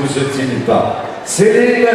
ne vous obtient pas. C'est l'île